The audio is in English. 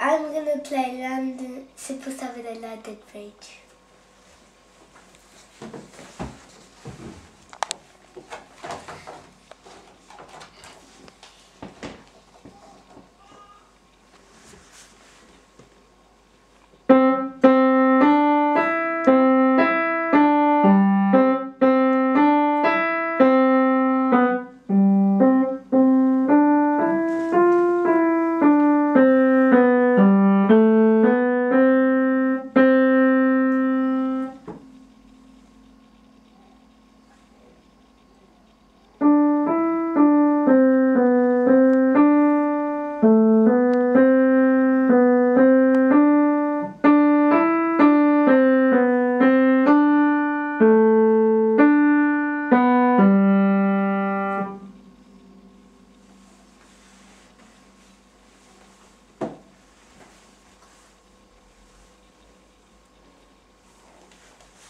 I'm gonna play London postawy da London Bridge.